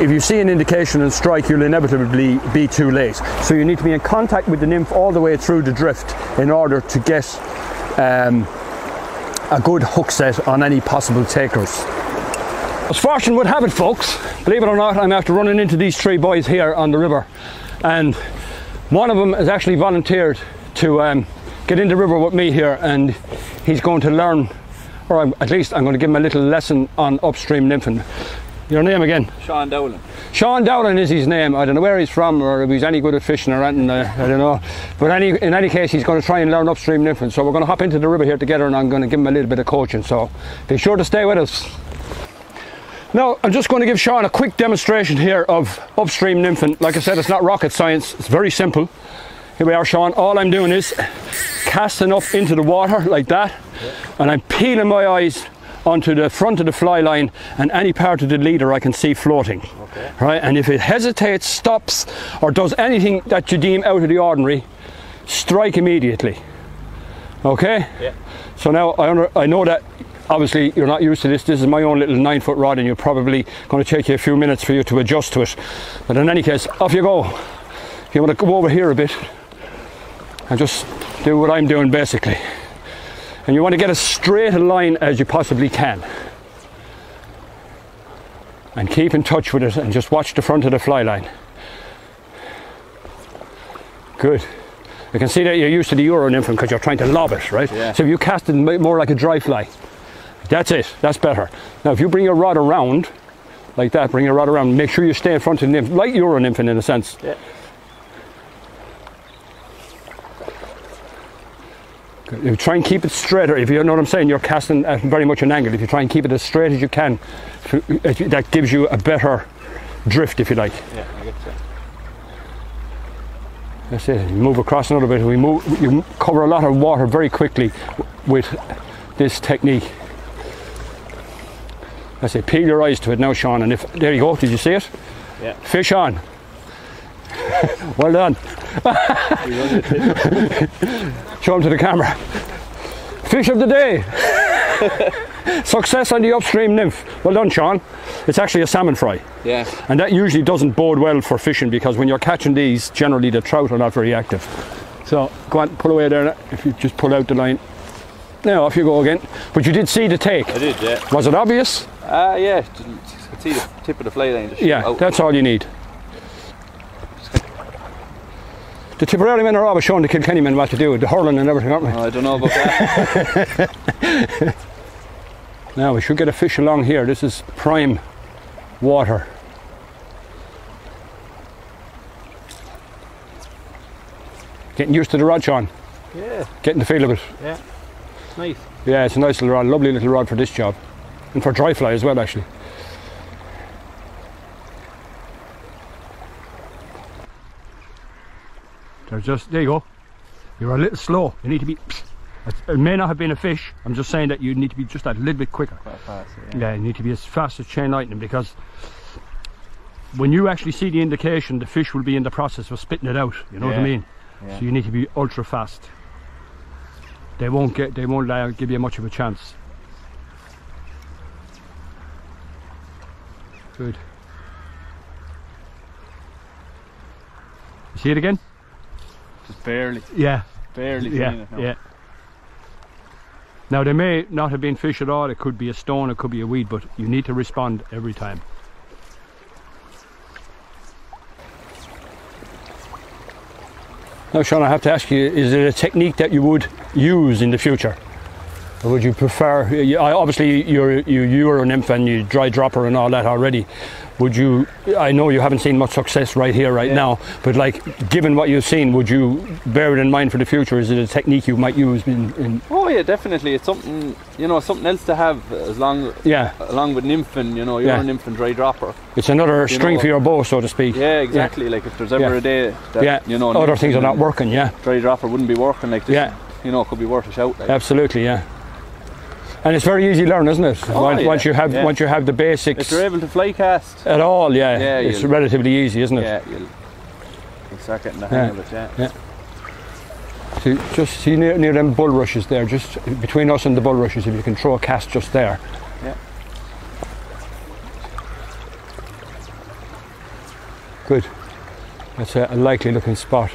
if you see an indication and strike, you'll inevitably be too late. So you need to be in contact with the nymph all the way through the drift in order to get um, a good hook set on any possible takers. As fortune would have it, folks, believe it or not, I'm after running into these three boys here on the river, and one of them has actually volunteered to um, get in the river with me here, and he's going to learn, or I'm, at least I'm going to give him a little lesson on upstream nymphing. Your name again?
Sean Dowling.
Sean Dowling is his name. I don't know where he's from or if he's any good at fishing or anything. Uh, I don't know. But any, in any case, he's going to try and learn upstream nymphing. So we're going to hop into the river here together and I'm going to give him a little bit of coaching. So be sure to stay with us. Now, I'm just going to give Sean a quick demonstration here of upstream nymphing. Like I said, it's not rocket science. It's very simple. Here we are, Sean. All I'm doing is casting up into the water like that. And I'm peeling my eyes onto the front of the fly line and any part of the leader I can see floating. Okay. Right, and if it hesitates, stops, or does anything that you deem out of the ordinary, strike immediately. Okay?
Yeah.
So now I, under, I know that obviously you're not used to this. This is my own little nine foot rod, and you're probably going to take you a few minutes for you to adjust to it. But in any case, off you go. If you want to go over here a bit and just do what I'm doing basically. And you want to get as straight a line as you possibly can. And keep in touch with it and just watch the front of the fly line. Good. You can see that you're used to the euro nymph because you're trying to lob it right?
Yeah.
so if you cast it more like a dry fly that's it. That's better. Now if you bring your rod around like that bring your rod around make sure you stay in front of the nymph like euro nymphing in a sense.
Yeah.
You try and keep it straighter. If you know what I'm saying, you're casting at very much an angle. If you try and keep it as straight as you can, that gives you a better drift, if you like.
Yeah, I get that.
That's it. You move across another bit. We move. You cover a lot of water very quickly with this technique. I say, peel your eyes to it now, Sean. And if there you go. Did you see it?
Yeah.
Fish on. well done. Show him to the camera. Fish of the day. Success on the upstream nymph. Well done, Sean. It's actually a salmon fry.
Yeah.
And that usually doesn't bode well for fishing because when you're catching these, generally the trout are not very active. So go on, pull away there. If you just pull out the line. Now off you go again. But you did see the take.
I did, yeah.
Was it obvious?
Uh, yeah, just see the tip of the fly line. Just
Yeah, that's all you need. The Tipperary men are always showing the Kilkenny men what to do, the hurling and everything, aren't we?
I don't know about that.
Now we should get a fish along here. This is prime water. Getting used to the rod, Sean.
yeah,
Getting the feel of it.
yeah. Nice.
Yeah, it's a nice little rod, lovely little rod for this job. And for dry fly as well, actually. There's just, there you go. You're a little slow. You need to be, it may not have been a fish. I'm just saying that you need to be just a little bit quicker.
Quite fast, yeah.
Yeah, you need to be as fast as chain lightning because when you actually see the indication, the fish will be in the process of spitting it out. You know what I mean?
yeah.
So you need to be ultra fast. They won't get. They won't uh, give you much of a chance. Good. See it again?
Just barely,
Yeah.
barely
Yeah.
seeing it now.
Yeah. Now there may not have been fish at all. It could be a stone. It could be a weed. But you need to respond every time. Now, Sean, I have to ask you: Is it a technique that you would use in the future? Or would you prefer? you- I- Obviously, you're you Euro nymph and you dry dropper and all that already. Would you? I know you haven't seen much success right here, right
Yeah.
now, but like, given what you've seen, would you bear it in mind for the future? Is it a technique you might use in? in
Oh yeah, definitely. It's something you know, something else to have as long
yeah,
along with nymph and you know, you're
Yeah.
a nymph and dry dropper.
it's another string
know-
for your bow, so to speak.
Yeah, exactly. Like if there's ever
Yeah.
a day that
yeah.
you know
other things are not working. Yeah,
Dry dropper wouldn't be working like this.
Yeah.
You know, it could be worth a shout. Like.
absolutely. Yeah. And it's very easy to learn, isn't it?
Oh,
once,
yeah,
once you have
yeah.
once you have the
If
basics
you're able to fly cast,
at all, yeah,
Yeah,
it's relatively easy, isn't it?
yeah, you'll, you'll start getting the hang
Yeah.
of it. Yeah.
Yeah. See, just see near, near them bulrushes there, just between us and the bulrushes, if you can throw a cast just there.
Yeah.
Good. That's a, a likely looking spot.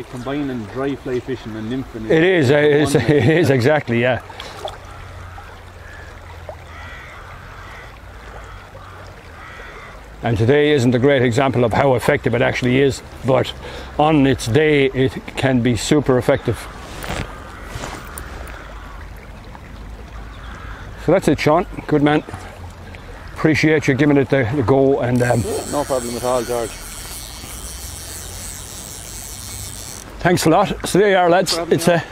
Like combining dry fly fishing and nymphing.
It is, it's,
One, like,
it is exactly, yeah. And today isn't a great example of how effective it actually is, but on its day it can be super effective. So that's it, Sean. Good man. Appreciate you giving it the, the go and um,
No problem at all, George.
Thanks a lot. So there you are, lads.
problem,
It's a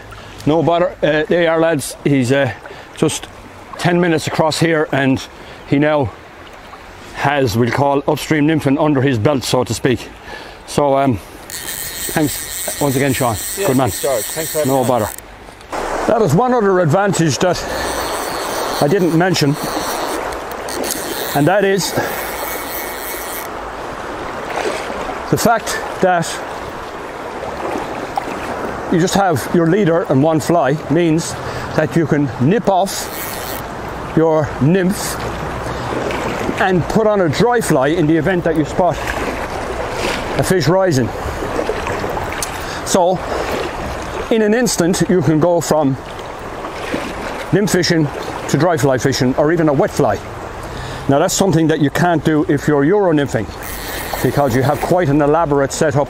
no bother. Uh, there you are, lads. He's uh, just 10 minutes across here, and he now has, we'll call, upstream nymphing under his belt, so to speak. So, um, thanks once again, Sean. Good man.
Thanks, Thanks
No bother. That is one other advantage that I didn't mention, and that is the fact that you just have your leader and one fly means that you can nip off your nymph and put on a dry fly in the event that you spot a fish rising. So, in an instant, you can go from nymph fishing to dry fly fishing or even a wet fly. Now, that's something that you can't do if you're Euro nymphing because you have quite an elaborate setup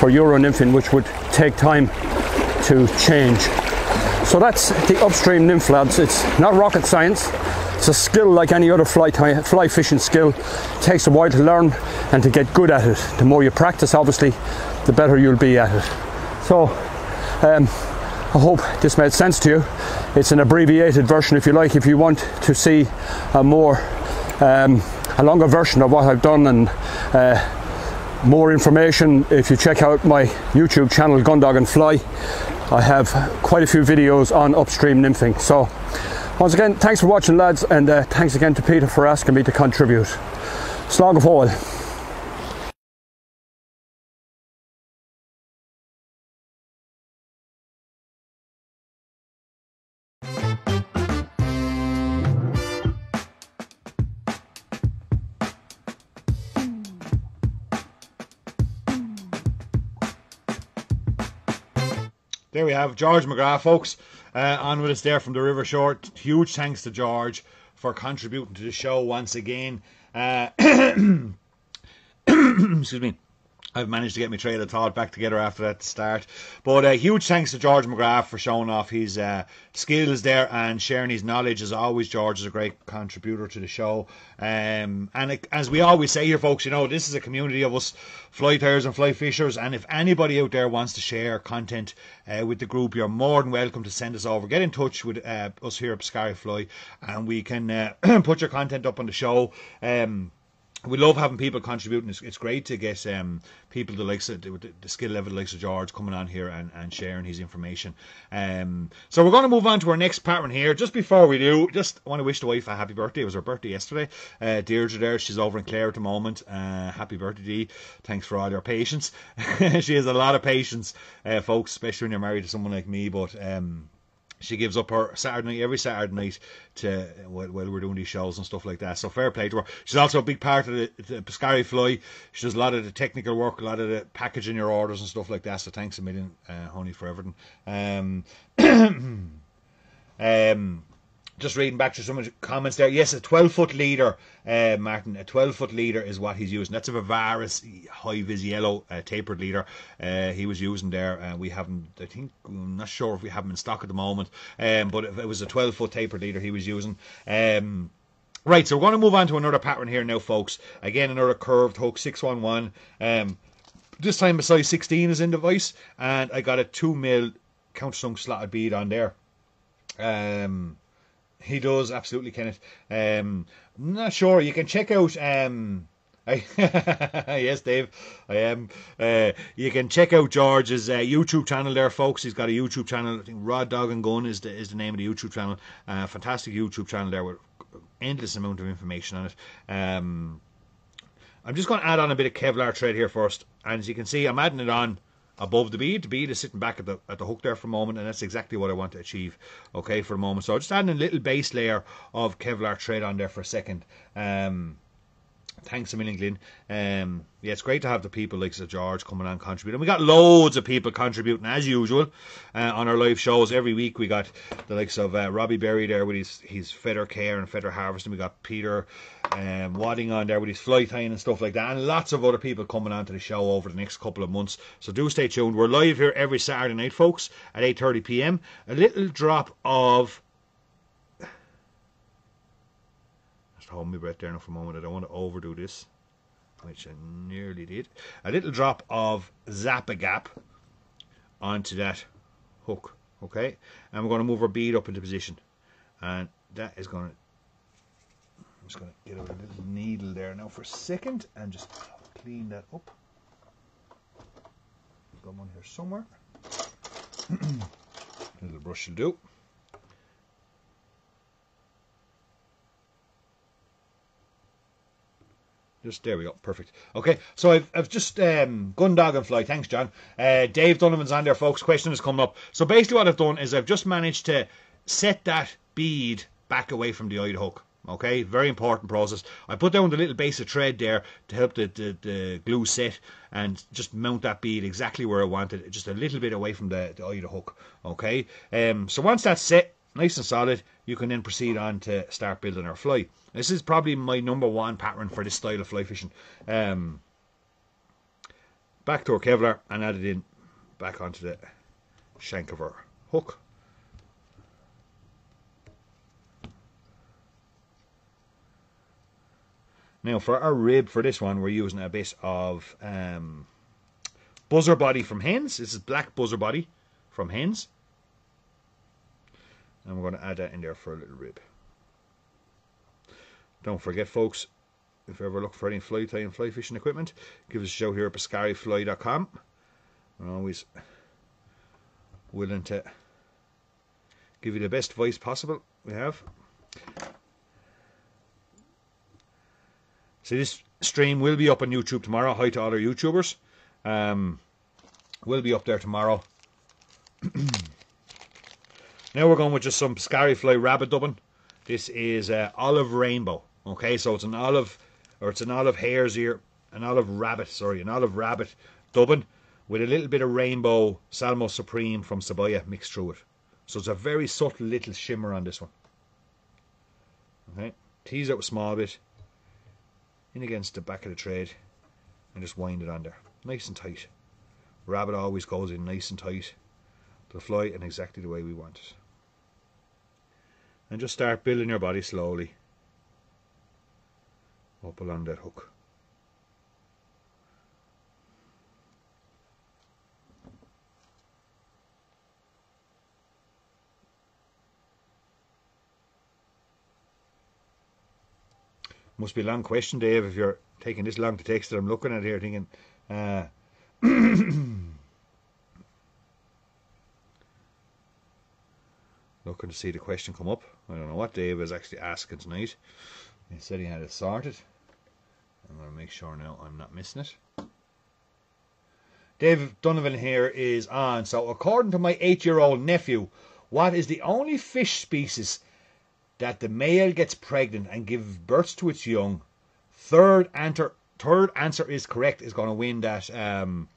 for Euro nymphing, which would take time to change. So that's the upstream nymph, lads. It's not rocket science. It's a skill like any other fly, fly fishing skill. It takes a while to learn and to get good at it. The more you practice, obviously, the better you'll be at it. So, um, I hope this made sense to you. It's an abbreviated version, if you like, if you want to see a more, um, a longer version of what I've done and uh, more information. If you check out my YouTube channel, Gundog and Fly, I have quite a few videos on upstream nymphing. So, once again, thanks for watching, lads, and uh, thanks again to Peter for asking me to contribute. Slog of all.
Have George McGrath, folks, uh, on with us there from the River Suir. Huge thanks to George for contributing to the show once again. Uh, excuse me. I've managed to get my trail of thought back together after that start. But uh, huge thanks to George McGrath for showing off his uh, skills there and sharing his knowledge. As always, George is a great contributor to the show. Um, and it, as we always say here, folks, you know, this is a community of us fly tires and fly fishers. And if anybody out there wants to share content uh, with the group, you're more than welcome to send us over. Get in touch with uh, us here at Sky Fly and we can uh, put your content up on the show. Um, we love having people contributing. It's, it's great to get um, people the likes of the, the skill level likes of George coming on here and, and sharing his information. Um, so we're going to move on to our next pattern here. Just before we do, just want to wish the wife a happy birthday. It was her birthday yesterday. Uh, Deirdre there, she's over in Clare at the moment. Uh, happy birthday, Dee. Thanks for all your patience. she has a lot of patience, uh, folks, especially when you're married to someone like me. But um, she gives up her Saturday night every Saturday night to while, while we're doing these shows and stuff like that. So fair play to her. She's also a big part of the, the Piscari Fly. She does a lot of the technical work, a lot of the packaging your orders and stuff like that. So thanks a million, uh, honey, for everything. Um, um, just reading back to some comments there. Yes, a 12 foot leader, uh, Martin. A 12 foot leader is what he's using. That's a Varivas high vis yellow uh, tapered leader. Uh, he was using there. Uh, we haven't. I think I'm not sure if we have them in stock at the moment. Um, but it was a 12 foot tapered leader he was using. Um, Right, so we're going to move on to another pattern here now, folks. Again, another curved hook, 611. Um, this time a size 16 is in the vice, and I got a 2 mil countersunk slotted bead on there. Um, he does, absolutely, Kenneth. Um, I'm not sure. You can check out. Um, I, yes, Dave, I am. Uh, you can check out George's uh, YouTube channel there, folks. He's got a YouTube channel. I think Rod Dog and Gun is the is the name of the YouTube channel. Uh, fantastic YouTube channel there with endless amount of information on it. Um, I'm just going to add on a bit of Kevlar thread here first, and as you can see, I'm adding it on above the bead. The bead is sitting back at the at the hook there for a moment, and that's exactly what I want to achieve. Okay, for a moment. So I'm just adding a little base layer of Kevlar thread on there for a second. Um, thanks a million, Glyn. Um, yeah, it's great to have the people like Sir George coming on contributing. We got loads of people contributing as usual uh, on our live shows every week. We got the likes of uh, Robbie Berry there with his his feather care and feather harvesting. We got Peter um, Wadding on there with his fly tying and stuff like that, and lots of other people coming onto the show over the next couple of months. So do stay tuned. We're live here every Saturday night, folks, at 8:30 p.m. A little drop of just hold my breath there now for a moment. I don't want to overdo this, which I nearly did. A little drop of Zap-A-Gap onto that hook, okay? And we're going to move our bead up into position. And that is going to, I'm just going to get a little needle there now for a second and just clean that up. Got one here somewhere. little brush will do. Just there we go, perfect. Okay, so I've, I've just um, gun dog and fly. Thanks, John. Uh, Dave Donovan's on there, folks. Question is coming up. So basically, what I've done is I've just managed to set that bead back away from the eye hook. Okay, very important process. I put down the little base of thread there to help the, the, the glue set and just mount that bead exactly where I wanted it, just a little bit away from the, the eye hook. Okay, um, so once that's set, nice and solid, you can then proceed on to start building our fly. This is probably my number one pattern for this style of fly fishing. Um, back to our Kevlar and add it in back onto the shank of our hook. Now for our rib for this one we're using a bit of um, buzzer body from Hends. This is black buzzer body from Hends. And we're going to add that in there for a little rib. Don't forget, folks, if you ever look for any fly tie and fly fishing equipment, give us a shout here at piscarifly.com. We're always willing to give you the best advice possible we have. So this stream will be up on YouTube tomorrow. Hi to all our YouTubers. Um, will be up there tomorrow. now we're going with just some Scary Fly rabbit dubbing. This is uh, olive rainbow. Okay, so it's an olive, or it's an olive hare's ear, an olive rabbit, sorry, an olive rabbit dubbing with a little bit of rainbow Salmo Supreme from Sabaya mixed through it. So it's a very subtle little shimmer on this one. Okay, tease out a small bit, in against the back of the trade, and just wind it on there. Nice and tight. Rabbit always goes in nice and tight. The fly in exactly the way we want it. And just start building your body slowly up along that hook. Must be a long question, Dave, if you're taking this long to text that I'm looking at here thinking, uh, looking to see the question come up. I don't know what Dave is actually asking tonight. He said he had it sorted. I'm going to make sure now I'm not missing it. Dave Donovan here is on. So, according to my eight year old nephew, what is the only fish species that the male gets pregnant and gives birth to its young? Third answer, third answer is correct, is going to win that um,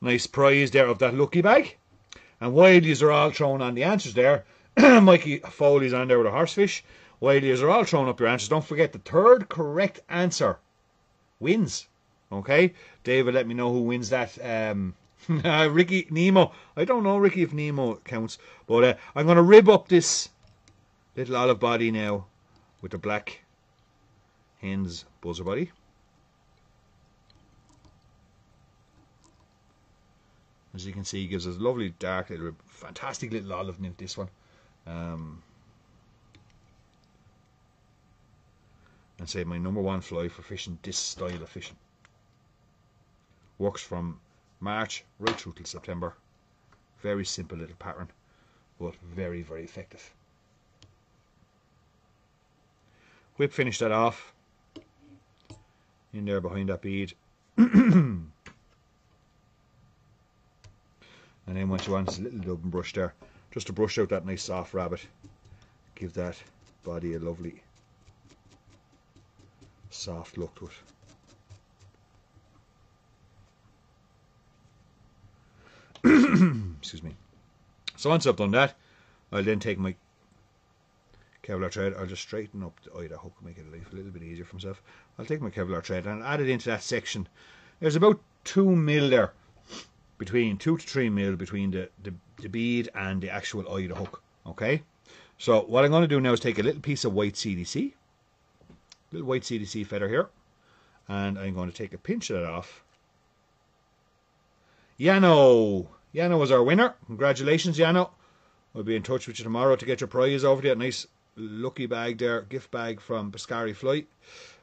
nice prize there of that lucky bag. And while you are all thrown on the answers there, Mikey Foley's on there with a horsefish. While you are all throwing up your answers, don't forget the third correct answer wins. Okay? David, let me know who wins that. Um, Ricky Nemo. I don't know, Ricky, if Nemo counts. But uh, I'm going to rib up this little olive body now with the black Hends buzzer body. As you can see, gives us a lovely dark little, fantastic little olive nymph, this one. Um, and say my number one fly for fishing this style of fishing. Works from March right through till September. Very simple little pattern, but very, very effective. Whip finish that off in there behind that bead. and then once you want is a little dubbing brush there, just to brush out that nice soft rabbit. Give that body a lovely soft look to it. Excuse me. So once I've done that, I'll then take my Kevlar thread. I'll just straighten up the either hook, make it a little bit easier for myself. I'll take my Kevlar thread and add it into that section. There's about two mil there, between two to three mil between the, the, the bead and the actual eye of the hook. Okay. So what I'm going to do now is take a little piece of white CDC, little white CDC feather here, and I'm going to take a pinch of that off Yano. Yano was our winner. Congratulations, Yano. We'll be in touch with you tomorrow to get your prize over to there. Nice lucky bag there, gift bag from Piscari Fly.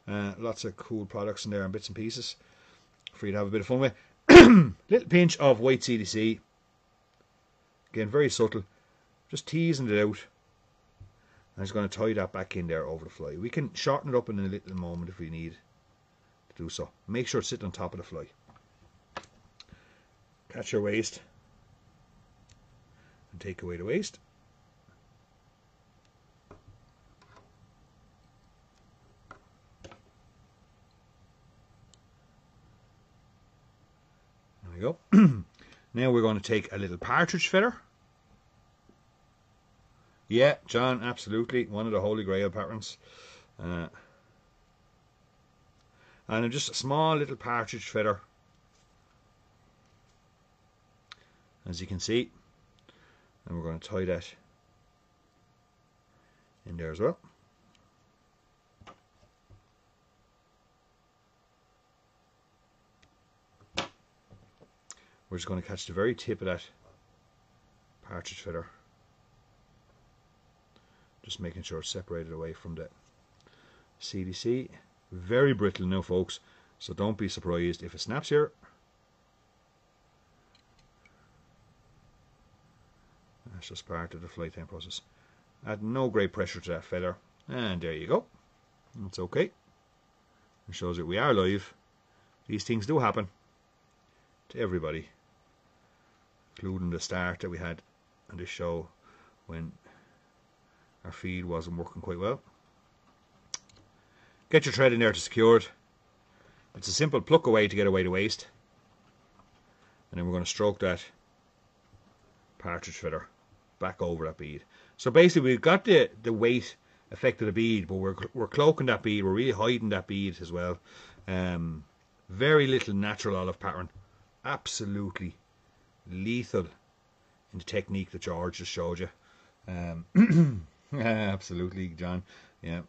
Uh, lots of cool products in there and bits and pieces for you to have a bit of fun with. Little pinch of white CDC. Again, very subtle. Just teasing it out. I'm just going to tie that back in there over the fly. We can shorten it up in a little moment if we need to do so. Make sure it's sitting on top of the fly. Catch your waist and take away the waist. There we go. now we're going to take a little partridge feather. Yeah, John, absolutely. One of the Holy Grail patterns. Uh, and just a small little partridge feather as you can see and we're going to tie that in there as well we're just going to catch the very tip of that partridge feather just making sure it's separated away from the CDC very brittle now folks so don't be surprised if it snaps here That's just part of the flight time process. Add no great pressure to that feather. And there you go. That's okay. It shows that we are live. These things do happen to everybody, including the start that we had on this show when our feed wasn't working quite well. Get your thread in there to secure it. It's a simple pluck away to get away the waste. And then we're going to stroke that partridge feather back over that bead. So basically, we've got the, the weight effect of the bead, but we're, we're cloaking that bead, we're really hiding that bead as well. Um, very little natural olive pattern. Absolutely lethal in the technique that George just showed you. Um, absolutely, John. Yeah.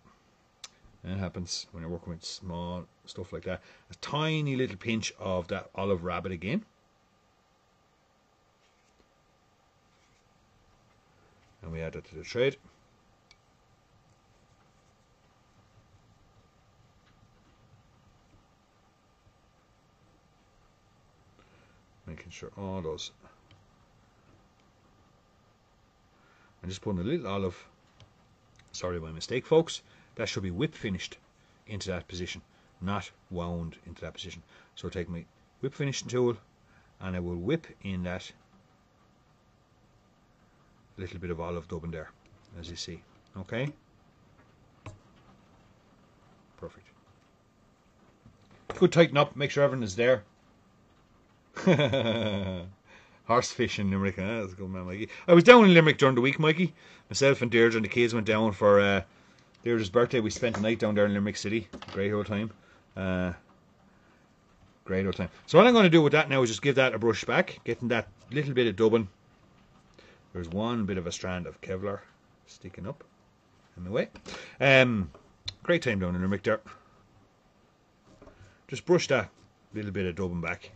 It happens when you're working with small stuff like that. A tiny little pinch of that olive rabbit again. and we add it to the thread. Making sure oh, all those. Er I'm just putting a little olive. Sorry, my mistake, folks. That should be whip finished into that position, not wound into that position. So take my whip finishing tool and I will whip in that little bit of olive dubbing there, as you see. Okay? Perfect. Good tighten up, make sure everything is there. Horse fishing Limerick. Ah, that's a good man, Mikey. I was down in Limerick during the week, Mikey. Myself and Deirdre and the kids went down for uh, Deirdre's birthday. We spent a night down there in Limerick City. Great old time. Uh, great old time. So what I'm going to do with that now is just give that a brush back, getting that little bit of dubbing. There's one bit of a strand of Kevlar sticking up in the way. Um, great time down in Limerick there. Just brush that little bit of dubbing back.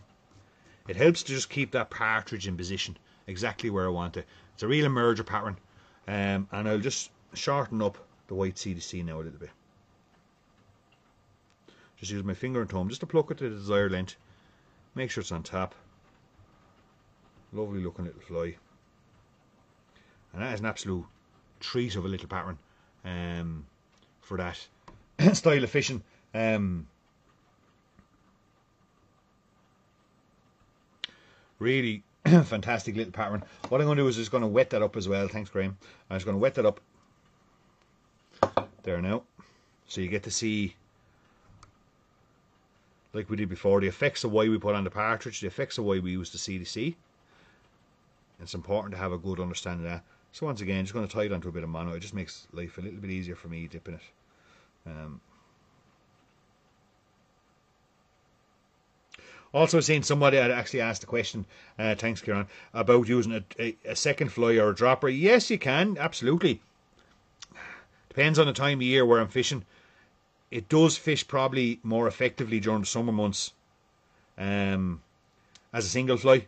It helps to just keep that partridge in position exactly where I want it. It's a real emerger pattern. Um, and I'll just shorten up the white CDC now a little bit. Just use my finger and thumb just to pluck it to the desired length. Make sure it's on top. Lovely looking little fly. And that is an absolute treat of a little pattern um, for that style of fishing. Um, really fantastic little pattern. What I'm going to do is just going to wet that up as well. Thanks, Graham. I'm just going to wet that up there now. So you get to see, like we did before, the effects of why we put on the partridge, the effects of why we use the CDC. It's important to have a good understanding of that. So once again, just going to tie it onto a bit of mono. It just makes life a little bit easier for me dipping it. Um, Also, seen somebody had actually asked a question, uh, thanks Kieran, about using a, a, a, second fly or a dropper. Yes, you can, absolutely. Depends on the time of year where I'm fishing. It does fish probably more effectively during the summer months um, as a single fly.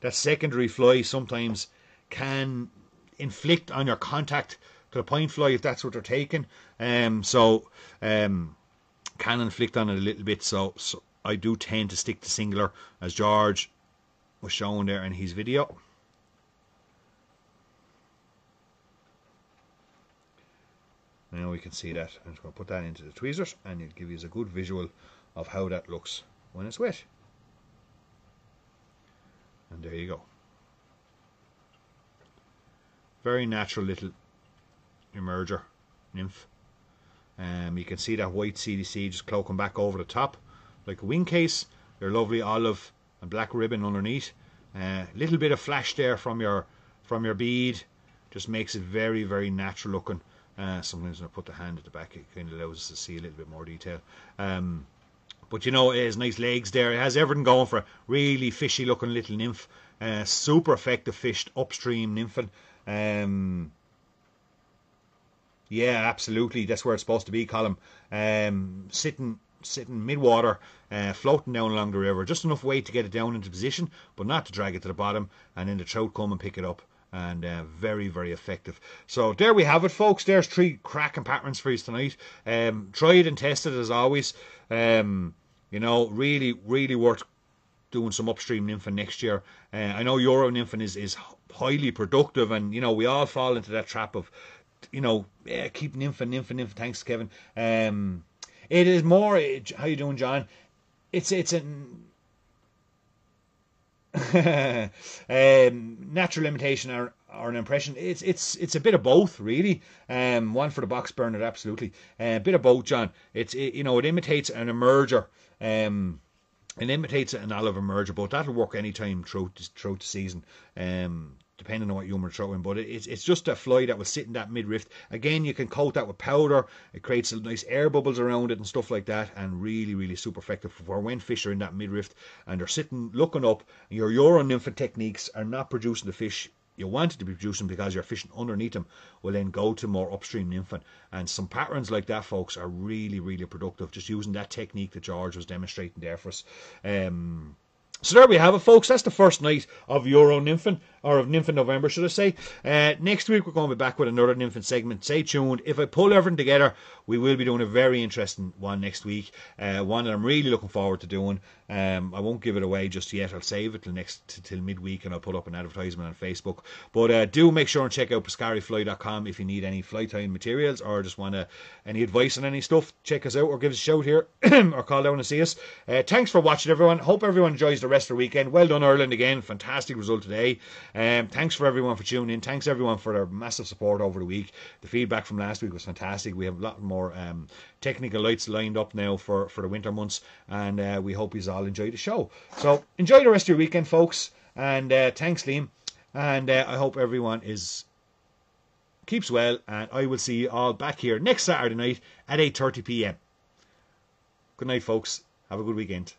That secondary fly sometimes can inflict on your contact to the point fly if that's what they're taking. Um, so um, can inflict on it a little bit. So, so I do tend to stick to singular, as George was showing there in his video. Now we can see that. I'm just going to put that into the tweezers and it'll give you a good visual of how that looks when it's wet. And there you go. Very natural little emerger nymph. Um, you can see that white CDC just cloaking back over the top like a wing case, your lovely olive and black ribbon underneath. A uh, little bit of flash there from your from your bead just makes it very very natural looking. Uh, sometimes when I put the hand at the back, it kind of allows us to see a little bit more detail. Um, but you know, it has nice legs there. It has everything going for a really fishy looking little nymph. Uh, super effective fished upstream nymphing. Um, yeah, absolutely. That's where it's supposed to be, Colm. Um, sitting sitting mid-water, uh, floating down along the river, just enough weight to get it down into position, but not to drag it to the bottom, and then the trout come and pick it up. And uh, very, very effective. So there we have it, folks. There's three cracking patterns for you tonight. Um, tried and tested as always. Um, you know, really, really worth doing some upstream nymphing next year. Uh, I know Euro nymphing is, is highly productive, and you know we all fall into that trap of, you know, yeah, keep nymphing, nymphing, nymphing. Thanks, Kevin. Um, it is more. How you doing, John? It's it's a um, natural imitation or, or an impression. It's it's it's a bit of both, really. Um, one for the box burner, absolutely. Uh, a bit of both, John. It's it, you know it imitates an emerger. Um, it imitates an olive emerger, but that'll work anytime throughout throughout the season. Um, depending on what you want to throw in. But it's it's just a fly that will sit in that midriff. Again, you can coat that with powder. It creates a nice air bubbles around it and stuff like that, and really, really super effective for when fish are in that midriff and they're sitting looking up. Your Euro nymphing techniques are not producing the fish you wanted to be producing because you're fishing underneath them will then go to more upstream nymphing and some patterns like that folks are really really productive just using that technique that George was demonstrating there for us um, so there we have it, folks. That's the first night of Euro Nymphing, or of Nymphing November, should I say. Uh, next week, we're going to be back with another Nymphing segment. Stay tuned. If I pull everything together, we will be doing a very interesting one next week. Uh, one that I'm really looking forward to doing. Um, I won't give it away just yet. I'll save it till next till midweek, and I'll put up an advertisement on Facebook. But uh, do make sure and check out piscarifly.com if you need any fly tying materials or just want to any advice on any stuff. Check us out or give us a shout here or call down and see us. Uh, thanks for watching, everyone. Hope everyone enjoys the rest of the weekend. Well done, Ireland again. Fantastic result today. Um, thanks for everyone for tuning in. Thanks everyone for their massive support over the week. The feedback from last week was fantastic. We have a lot more um, technical lights lined up now for, for the winter months, and uh, we hope you all enjoy the show. So enjoy the rest of your weekend, folks, and uh, thanks, Liam, and uh, I hope everyone is keeps well, and I will see you all back here next Saturday night at 8:30 p.m. Good night, folks. Have a good weekend.